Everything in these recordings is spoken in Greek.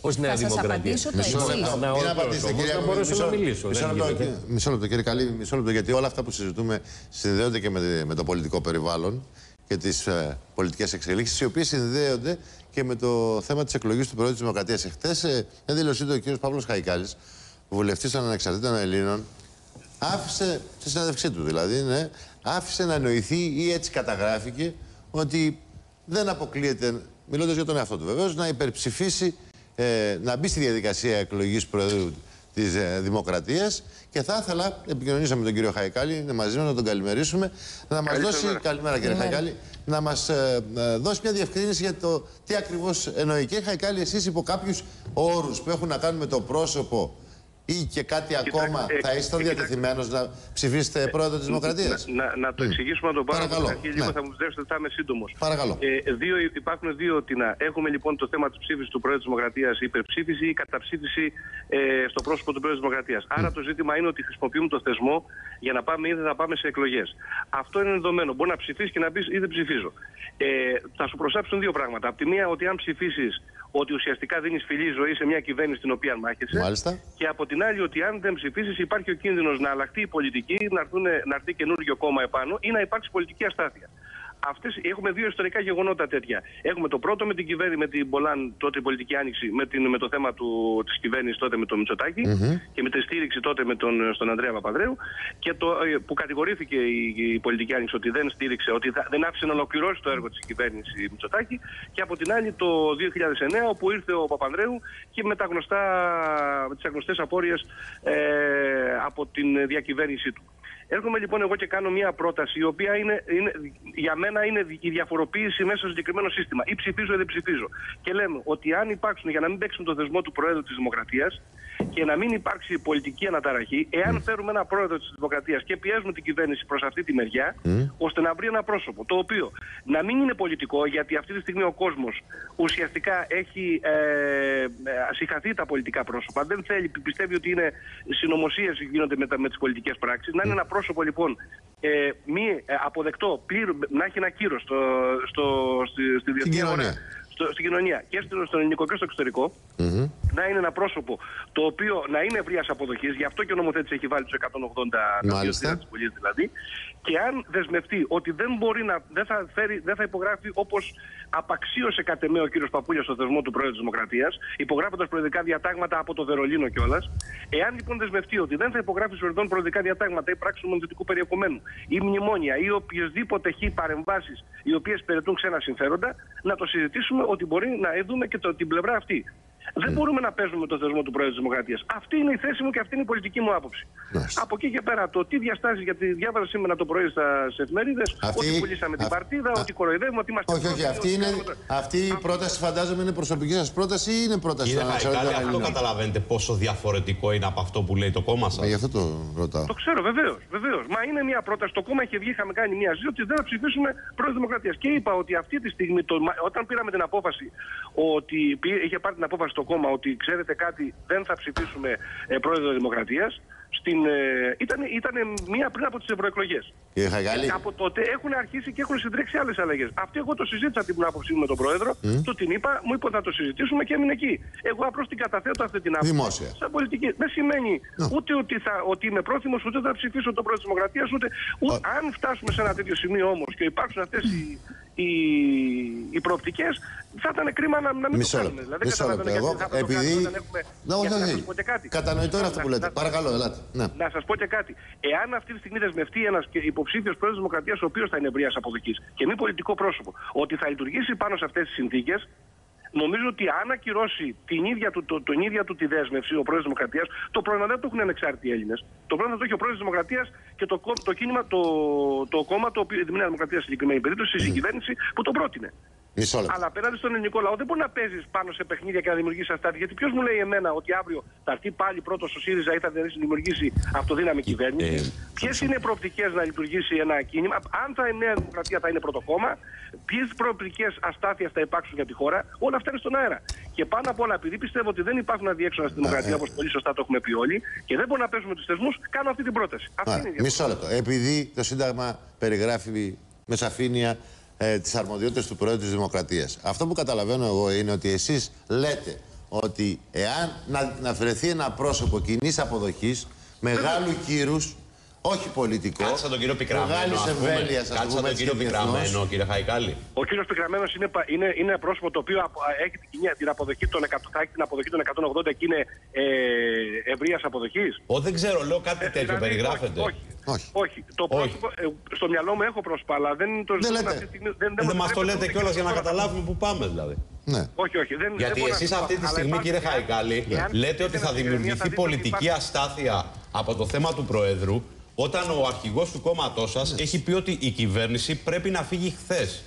ως Νέα θα σας Δημοκρατία. απαντήσω το Μισό εξής. λεπτό. Να Μην ολοκληρώσω, απαντήσετε, όμως κύριε να Ακουνή, μπορέσω μισό- να μιλήσω. Μισό Δεν λεπτό, γίνεται. κύριε- μισό λεπτό, κύριε Καλή, μισό λεπτό, γιατί όλα αυτά που συζητούμε συνδέονται και με, με το πολιτικό περιβάλλον και τις ε, πολιτικές εξελίξεις, οι οποίες συνδέονται και με το θέμα της εκλογής του Προέδρου της Δημοκρατίας. Εχθές, ε, μια δήλωσή του ο κ. Παύλος Χαϊκάλης, βουλευτής των Ανεξαρτήτων Ελλήνων, άφησε, στη συνέντευξή του δηλαδή, ναι, άφησε να νοηθεί ή έτσι καταγράφηκε ότι δεν αποκλείεται, μιλώντας για τον εαυτό του βεβαίως, να υπερψηφίσει, ε, να μπει στη διαδικασία εκλογής Προέδρου της ε, Δημοκρατίας. Και θα ήθελα, επικοινωνήσαμε με τον κύριο Χαϊκάλη, είναι μαζί μας να τον καλημερίσουμε, να μας Καλή δώσει. σας μέρα. Καλημέρα, κύριε Καλημέρα. Χαϊκάλη, να μας δώσει μια διευκρίνηση για το τι ακριβώς εννοεί. Κύριε Χαϊκάλη, εσείς υπό κάποιους όρους που έχουν να κάνουν με το πρόσωπο ή και κάτι ακόμα, ε, θα είστε ε, διατεθειμένος να ψηφίσετε πρόεδρο της Δημοκρατίας; Να, να, να το εξηγήσουμε να το πάρω Παρακαλώ, από την αρχή, λίγο ναι. θα μου ζητήσετε θα είμαι σύντομος. Παρακαλώ. Ε, δύο, υπάρχουν δύο τεινά. Έχουμε λοιπόν το θέμα της ψήφισης του Πρόεδρου της Δημοκρατίας, υπερψήφιση ή καταψήφιση ε, στο πρόσωπο του Πρόεδρου της Δημοκρατίας. Άρα το ζήτημα είναι ότι χρησιμοποιούμε το θεσμό για να πάμε ή δεν θα πάμε σε εκλογές. Αυτό είναι δεδομένο. Μπορεί να ψηφίσεις και να πεις ή δεν ψηφίζω. Ε, θα σου προσάψουν δύο πράγματα. Απ' τη μία, ότι αν ψηφίσεις ότι ουσιαστικά δίνεις φιλή ζωή σε μια κυβέρνηση την οποία μάχεσαι. Μάλιστα. Και από την άλλη, ότι αν δεν ψηφίσεις, υπάρχει ο κίνδυνος να αλλάχτεί η πολιτική, να, έρθουνε- να έρθει καινούργιο κόμμα επάνω ή να υπάρξει πολιτική αστάθεια. Αυτές, έχουμε δύο ιστορικά γεγονότα τέτοια. Έχουμε το πρώτο με την κυβέρνηση, με την Μπολάν, τότε η πολιτική άνοιξη, με, την, με το θέμα του, της κυβέρνησης τότε με τον μητσοτακη και με τη στήριξη τότε με τον, στον Ανδρέα Παπαδρέου και το, ε, που κατηγορήθηκε η, η πολιτική άνοιξη ότι δεν στήριξε, ότι θα- δεν άφησε να ολοκληρώσει το έργο της κυβέρνησης Μητσοτάκη και από την άλλη το 2009 όπου ήρθε ο Παπανδρέου και με, τα γνωστά, με τις γνωστές απόρριες ε, από την διακυβέρνησή του. Έρχομαι λοιπόν εγώ και κάνω μια πρόταση η οποία είναι, είναι, για μένα είναι η διαφοροποίηση μέσα στο συγκεκριμένο σύστημα. Ή ψηφίζω ή δεν ψηφίζω. Και λέμε ότι αν υπάρξουν, για να μην παίξουν το θεσμό του Προέδρου της Δημοκρατίας και να μην υπάρξει πολιτική αναταραχή, εάν φέρουμε ένα Πρόεδρο της Δημοκρατίας και πιέζουμε την κυβέρνηση προς αυτή τη μεριά, ώστε να βρει ένα πρόσωπο το οποίο να μην είναι πολιτικό, γιατί αυτή τη στιγμή ο κόσμος ουσιαστικά έχει ε, ε, συγχαθεί τα πολιτικά πρόσωπα. Δεν θέλει, πιστεύει ότι είναι συνωμοσίες γίνονται με, τα- με τις πολιτικές πράξεις. Να είναι ένα πρόσωπο λοιπόν ε, μη ε, αποδεκτό, πλήρω, να έχει ένα κύρος στο, στο, στη, στη διεθνή κοινωνία. αγορά, στο, στην κοινωνία και στο, στον ελληνικό και στο εξωτερικό να είναι ένα πρόσωπο το οποίο να είναι ευρείας αποδοχής, γι' αυτό και ο νομοθέτης έχει βάλει τους 180 Μάλιστα. τη Βουλή δηλαδή, και αν δεσμευτεί ότι δεν μπορεί να, δεν θα, φέρει, δεν θα υπογράφει όπως απαξίωσε κατ' εμέ ο κύριος Παπούλια στο θεσμό του Πρόεδρου της Δημοκρατίας, υπογράφοντας προεδρικά διατάγματα από το Βερολίνο κιόλας. Εάν λοιπόν δεσμευτεί ότι δεν θα υπογράφει σωριδών προεδρικά διατάγματα ή πράξει νομοθετικού περιεχομένου ή μνημόνια ή οποιασδήποτε χι παρεμβάσεις οι οποίες περαιτούν ξένα συμφέροντα, να το συζητήσουμε ότι μπορεί να δούμε και το, την πλευρά αυτή. Δεν μπορούμε να παίζουμε το θεσμό του Πρόεδρου της Δημοκρατίας. Αυτή είναι η θέση μου και αυτή είναι η πολιτική μου άποψη. Μάλιστα. Από εκεί και πέρα, το τι διαστάσει, γιατί διάβαζα σήμερα το πρωί στα εφημερίδες, Αυτή- ότι πουλήσαμε την αυ- παρτίδα, α- ότι κοροϊδεύουμε, ότι είμαστε. Όχι, όχι. πρόθυμοι, Αυτή, ότι είναι, κάνουμε το- αυτή η πρόταση φαντάζομαι είναι προσωπική σας πρόταση ή είναι πρόταση Κύριε των Χαϊκάλη, Ανεξαρτήτων αυτό Ελλήνων. καταλαβαίνετε πόσο διαφορετικό είναι από αυτό που λέει το κόμμα σας; Μα γι' αυτό το ρωτάω. Το ξέρω, βεβαίως. Βεβαίως. Μα είναι μια πρόταση. Το κόμμα είχε βγει, είχαμε κάνει μια ζήτηση ότι δεν θα ψηφίσουμε πρόεδρο Δημοκρατίας. Και είπα ότι αυτή τη στιγμή, το, μα- όταν πήραμε την απόφαση, ότι πή- είχε πάρει την απόφαση το κόμμα ότι ξέρετε κάτι, δεν θα ψηφίσουμε ε, πρόεδρο Δημοκρατίας. Στην, ε, ήταν, ήταν μία πριν από τις ευρωεκλογές. Κύριε Χαϊκάλη, Από τότε έχουν αρχίσει και έχουν συντρέξει άλλες αλλαγές. Αυτή εγώ το συζήτησα την άποψή μου με τον πρόεδρο, του την είπα, μου είπε ότι θα το συζητήσουμε και έμεινε εκεί. Εγώ απλώς την καταθέτω αυτή την άποψη. Δημόσια. Σαν πολιτική. Δεν σημαίνει Ναι. ούτε ότι, θα, ότι είμαι πρόθυμος, ούτε θα ψηφίσω τον πρόεδρο της Δημοκρατίας, ούτε. ούτε αν φτάσουμε σε ένα τέτοιο σημείο όμως και υπάρξουν αυτές οι, οι, οι προοπτικές, θα ήταν κρίμα να, να μην Μισό το λεπτό. κάνουμε. Δηλαδή, Μισό καταλαβαίνω λεπτό. γιατί Εγώ, θα το κάνουμε επειδή. όταν έχουμε- Ναι, όχι, γιατί να όχι. σας πω και κάτι. Κατανοητό είναι αυτό που Να- λέτε. να- Παρακαλώ, ελάτε. Ναι. να σας πω και κάτι. Εάν αυτή τη στιγμή δεσμευτεί ένας υποψήφιος πρόεδρος Δημοκρατίας, ο οποίος θα είναι ευρείας αποδοχής και μη πολιτικό πρόσωπο, ότι θα λειτουργήσει πάνω σε αυτές τις συνθήκες, νομίζω ότι αν ακυρώσει την ίδια του, το, την ίδια του τη δέσμευση ο πρόεδρος Δημοκρατίας, το πρόβλημα δεν το έχουν ανεξάρτητοι Έλληνες. Το πρόβλημα θα το έχει ο πρόεδρος Δημοκρατίας και το, κο- το κίνημα, το, το κόμμα, το οποίο, η Νέα Δημοκρατία σε συγκεκριμένη περίπτωση, η κυβέρνηση που τον πρότεινε. Μισό λεπτό. Αλλά απέναντι στον ελληνικό λαό δεν μπορεί να παίζεις πάνω σε παιχνίδια και να δημιουργήσεις αστάθεια. Γιατί ποιος μου λέει εμένα ότι αύριο θα έρθει πάλι πρώτος ο ΣΥΡΙΖΑ ή θα δημιουργήσει αυτοδύναμη κυβέρνηση; ε, Ποιες είναι οι προοπτικές να λειτουργήσει ένα κίνημα, αν θα η Νέα Δημοκρατία θα είναι πρώτο κόμμα, ποιες προοπτικές αστάθειας θα υπάρξουν για τη χώρα, όλα αυτά είναι στον αέρα. Και πάνω απ' όλα, επειδή πιστεύω ότι δεν υπάρχουν αδιέξοδα στη δημοκρατία, όπως πολύ σωστά το έχουμε πει όλοι, και δεν μπορούμε να παίζουμε τους θεσμούς, κάνω αυτή την πρόταση. Αυτή Α, είναι η διαφορά. Μισό λεπτό. Επειδή το Σύνταγμα περιγράφει με σαφήνεια ε, τις αρμοδιότητες του Προέδρου της Δημοκρατίας. Αυτό που καταλαβαίνω εγώ είναι ότι εσείς λέτε ότι εάν να, να βρεθεί ένα πρόσωπο κοινής αποδοχής, μεγάλου κύρους, όχι πολιτικό. Κάτσε τον κύριο Πικραμένο. μεγάλης ας πούμε. εμβέλειας, ας Κάτσε πούμε, τον έτσι, κύριο και διεθνώς. Πικραμένο, κύριε Χαϊκάλη. Ο κύριος Πικραμένος είναι, πα- είναι, είναι ένα πρόσωπο το οποίο απο- έχει την, κοινή- την αποδοχή των 100, θα έχει την αποδοχή των 180 και είναι ε, ευρείας αποδοχής. Ω, δεν ξέρω, λέω κάτι τέτοιο Δηλαδή, περιγράφεται. Όχι, όχι. Όχι. όχι. Το πρόσωπο, ε, στο μυαλό μου έχω πρόσωπα, αλλά δεν το Δεν ζητούμε λέτε. αυτή τη στιγμή. Δεν, Ε, Δεν μου μας το επιτρέπεται λέτε ούτε κιόλας για να τώρα. καταλάβουμε πού πάμε δηλαδή. Ναι. Όχι, όχι. Δεν, Γιατί δεν μπορώ να εσείς σας πω. αυτή τη Αλλά στιγμή, υπάρχει- κύριε εάν- Χαϊκάλη, εάν λέτε ότι θέλετε θα να ηρεμία, δημιουργηθεί δείτε ότι πολιτική υπάρχει- αστάθεια από το θέμα του Προέδρου, όταν ο αρχηγός του κόμματός σας Ναι. έχει πει ότι η κυβέρνηση πρέπει να φύγει χθες.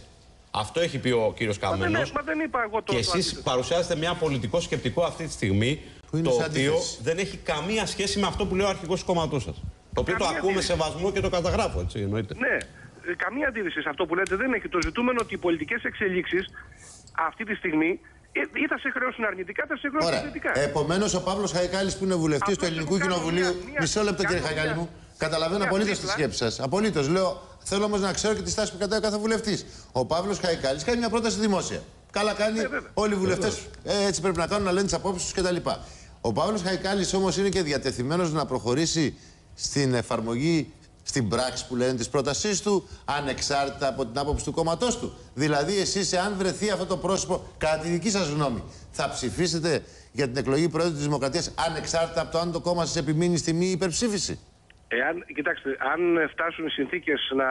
Αυτό έχει πει ο κύριος Μα δεν, Καμένο. μα δεν είπα εγώ το Και το εσεί αντίθετο. παρουσιάζετε μια πολιτικό σκεπτικό αυτή τη στιγμή, Που είναι το σε οποίο αντίθεση. δεν έχει καμία σχέση με αυτό που λέει ο αρχηγός του κόμματός σας. Το οποίο το Καμία ακούμε αντίθεση. σεβασμό και το καταγράφω, έτσι εννοείται. Ναι, ε, καμία αντίρρηση σε αυτό που λέτε δεν έχει. Το ζητούμενο ότι οι πολιτικές εξελίξεις αυτή τη στιγμή ε, ή θα σε χρεώσουν αρνητικά, θα σε χρεώσουν Ωραία. θετικά. Επομένως, ο Παύλος Χαϊκάλης που είναι βουλευτής Απλώς του Ελληνικού εγώ κάνω Κοινοβουλίου. μια- μια- Μισό λεπτό, κύριε κάνω Χαϊκάλη μια- μου. Καταλαβαίνω μια απολύτως τη τρίπλα. σκέψη σας. Απολύτως. Λέω, θέλω όμως να ξέρω και τη στάση που κατάει ο κάθε βουλευτής. Ο Παύλος Χαϊκάλης κάνει μια πρόταση δημόσια. Καλά κάνει. Ε, βέβαια. Όλοι οι βουλευτές έτσι πρέπει να κάνουν να λένε τις απόψεις τους κτλ. Ο Παύλος Χαϊκάλης όμως είναι και διατεθειμένος να προχωρήσει στην εφαρμογή, στην πράξη που λένε της πρότασής του, ανεξάρτητα από την άποψη του κόμματός του. Δηλαδή, εσείς, εάν βρεθεί αυτό το πρόσωπο, κατά τη δική σας γνώμη, θα ψηφίσετε για την εκλογή Προέδρου της Δημοκρατίας ανεξάρτητα από το αν το κόμμα σας επιμείνει στη μη υπερψήφιση; Εάν, κοιτάξτε, αν φτάσουν οι συνθήκες να,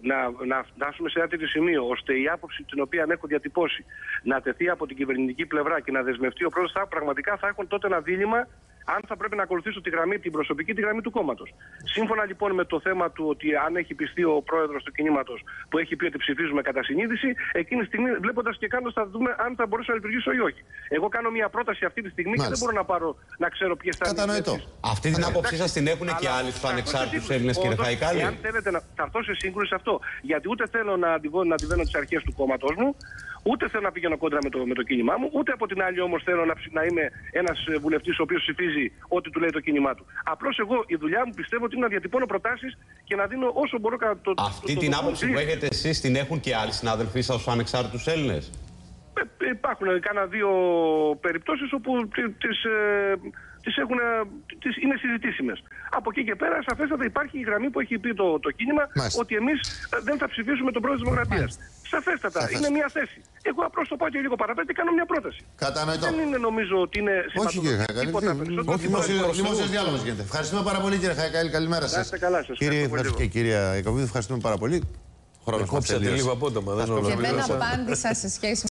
να, να φτάσουμε σε ένα τέτοιο σημείο, ώστε η άποψη την οποία έχω διατυπώσει να τεθεί από την κυβερνητική πλευρά και να δεσμευτεί ο πρόεδρος, θα πραγματικά θα έχουν τότε ένα δίλημα αν θα πρέπει να ακολουθήσω τη γραμμή, την προσωπική, τη γραμμή του κόμματος. Σύμφωνα λοιπόν με το θέμα του ότι αν έχει πιστεί ο πρόεδρος του κινήματος που έχει πει ότι ψηφίζουμε κατά συνείδηση, εκείνη τη στιγμή βλέποντας και κάνοντα θα δούμε αν θα μπορέσω να λειτουργήσω ή όχι. Εγώ κάνω μια πρόταση αυτή τη στιγμή και δεν Μάλιστα. μπορώ να πάρω να ξέρω ποιες θα είναι οι Κατανοητό. θέσεις. Αυτή την άποψή σας την έχουν και Αλλά άλλοι θα στους έρθω σε ανεξάρτητους σύγκρουση. Έλληνες, κύριε Όντως, Χαϊκάλη; Εάν θέλετε να θα έρθω σε σύγκρουση σε αυτό. Γιατί ούτε θέλω να αντιβώ- να αντιβαίνω τις αρχές του κόμματό μου, ούτε θέλω να πηγαίνω κόντρα με το, με το κίνημά μου, ούτε από την άλλη όμως θέλω να, ψ- να είμαι ένας βουλευτής ο οποίος ψηφίζει ό,τι του λέει το κίνημά του. Απλώς εγώ η δουλειά μου πιστεύω ότι είναι να διατυπώνω προτάσεις και να δίνω όσο μπορώ κατά το. Αυτή το- την το- άποψη το- που έχετε εσείς την έχουν και άλλοι συνάδελφοί σας στου ανεξάρτητους Έλληνες; Ε, ε, Υπάρχουν κάνα δύο περιπτώσεις όπου τι- τις, ε, τις έχουν, ε, τις είναι συζητήσιμες. Από εκεί και πέρα, σαφέστατα υπάρχει η γραμμή που έχει πει το, το κίνημα Μάλιστα. ότι εμείς ε, δεν θα ψηφίσουμε τον πρόεδρο της Δημοκρατίας. Σαφέστατα. Σαφές. Είναι μια θέση. Εγώ απλώς το πάω και λίγο παραπέρα και κάνω μια πρόταση. Κατανοητό. Δεν είναι νομίζω ότι είναι Όχι, κύριε σηματοδοτική, Χαϊκάλη. τίποτα περισσότερο. Δημόσιο δημόσιο διάλογος γίνεται. Ευχαριστούμε πάρα πολύ, κύριε Χαϊκάλη. Καλημέρα Να σα. είστε καλά, σας Κύριε ευχαριστώ πολύ. και κυρία Ιακωβίδη, ευχαριστούμε πάρα πολύ. Χρόνος μας Κόψατε τελείωσε. λίγο απότομα. Δεν Ας ολοκληρώσα. Και δεν Ολοκληρώσα. απάντησα σε σχέση